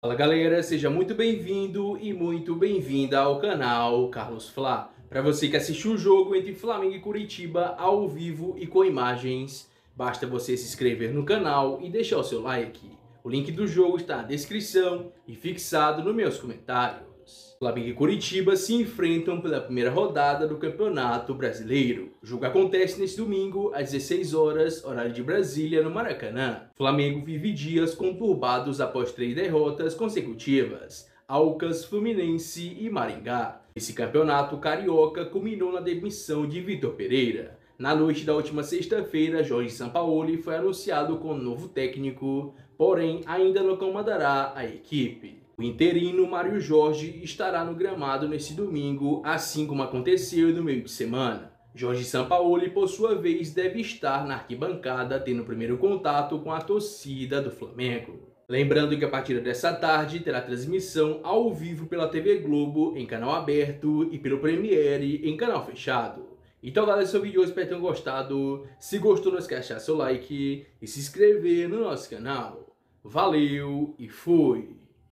Fala galera, seja muito bem-vindo e muito bem-vinda ao canal Carlos Fla. Para você que assistiu o jogo entre Flamengo e Curitiba ao vivo e com imagens, basta você se inscrever no canal e deixar o seu like. O link do jogo está na descrição e fixado nos meus comentários. Flamengo e Curitiba se enfrentam pela primeira rodada do Campeonato Brasileiro. O jogo acontece neste domingo, às 16 horas, horário de Brasília, no Maracanã. Flamengo vive dias conturbados após três derrotas consecutivas. Alcas, Fluminense e Maringá. Esse campeonato carioca culminou na demissão de Vitor Pereira. Na noite da última sexta-feira, Jorge Sampaoli foi anunciado como novo técnico, porém ainda não comandará a equipe. O interino Mário Jorge estará no gramado nesse domingo, assim como aconteceu no meio de semana. Jorge Sampaoli, por sua vez, deve estar na arquibancada tendo o primeiro contato com a torcida do Flamengo. Lembrando que a partir dessa tarde terá transmissão ao vivo pela TV Globo em canal aberto e pelo Premiere em canal fechado. Então galera, esse é o vídeo espero que tenham gostado. Se gostou, não esquece de deixar seu like e se inscrever no nosso canal. Valeu e fui!